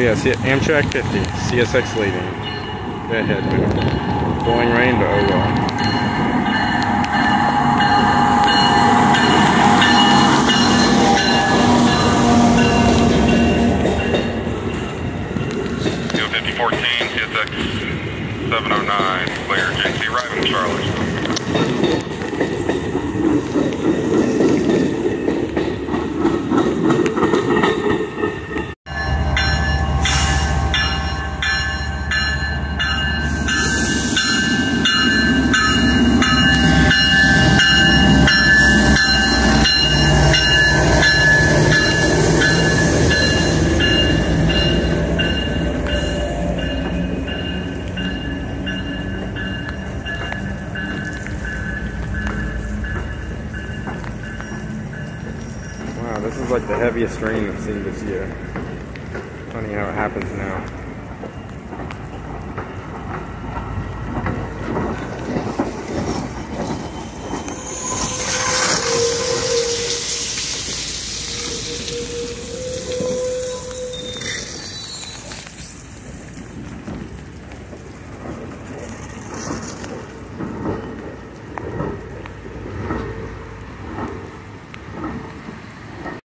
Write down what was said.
yeah, see, Amtrak 50, CSX leading. Go ahead, man. Blowing rain, oh well. CSX seven oh nine, clear, JC arriving Charlotte. This is like the heaviest rain I've seen this year. Funny how it happens now.